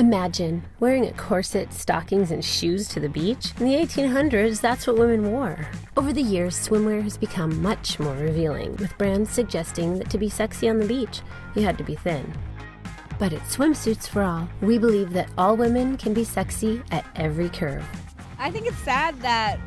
Imagine wearing a corset, stockings, and shoes to the beach. In the 1800s, that's what women wore. Over the years, swimwear has become much more revealing, with brands suggesting that to be sexy on the beach, you had to be thin. But at Swimsuits for All, we believe that all women can be sexy at every curve. I think it's sad that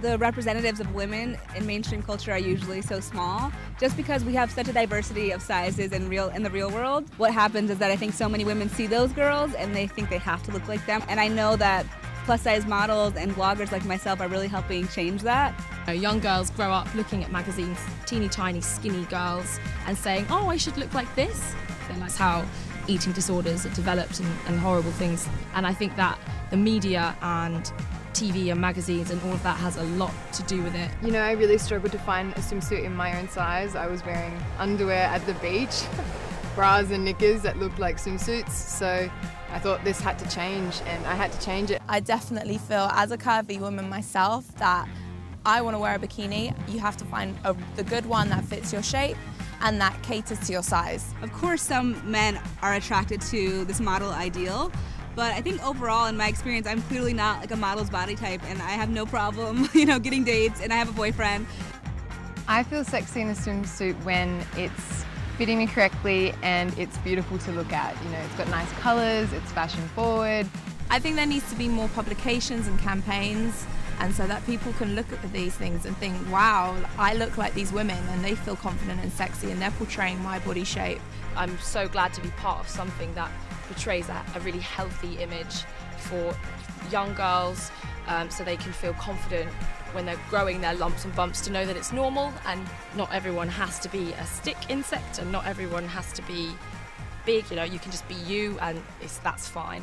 the representatives of women in mainstream culture are usually so small. Just because we have such a diversity of sizes in real in the real world what happens is that i think so many women see those girls and they think they have to look like them. And i know that plus size models and bloggers like myself are really helping change that. Uh, young girls grow up looking at magazines teeny tiny skinny girls and saying oh i should look like this. And that's how eating disorders are developed and, and horrible things. And i think that the media and TV and magazines and all of that has a lot to do with it. You know, I really struggled to find a swimsuit in my own size. I was wearing underwear at the beach, bras and knickers that looked like swimsuits. So I thought this had to change and I had to change it. I definitely feel, as a curvy woman myself, that I want to wear a bikini. You have to find a, the good one that fits your shape and that caters to your size. Of course, some men are attracted to this model ideal, but I think overall, in my experience, I'm clearly not like a model's body type, and I have no problem, you know, getting dates, and I have a boyfriend. I feel sexy in a swimsuit when it's fitting me correctly and it's beautiful to look at. You know, it's got nice colours, it's fashion forward. I think there needs to be more publications and campaigns and so that people can look at these things and think, wow, I look like these women and they feel confident and sexy and they're portraying my body shape. I'm so glad to be part of something that portrays a, a really healthy image for young girls um, so they can feel confident when they're growing their lumps and bumps to know that it's normal and not everyone has to be a stick insect and not everyone has to be big you know you can just be you and it's that's fine